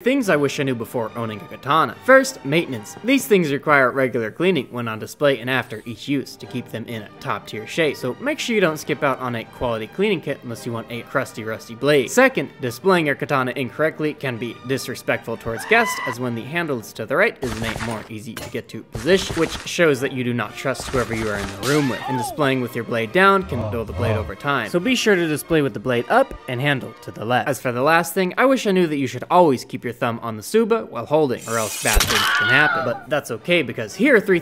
Things I wish I knew before owning a katana. First, maintenance. These things require regular cleaning when on display and after each use to keep them in a top tier shape, so make sure you don't skip out on a quality cleaning kit unless you want a crusty rusty blade. Second, displaying your katana incorrectly can be disrespectful towards guests as when the handle is to the right is a more easy to get to position, which shows that you do not trust whoever you are in the room with. And displaying with your blade down can dull the blade over time, so be sure to display with the blade up and handle to the left. As for the last thing, I wish I knew that you should always keep your thumb on the tsuba while holding, or else bad things can happen. But that's okay because here are three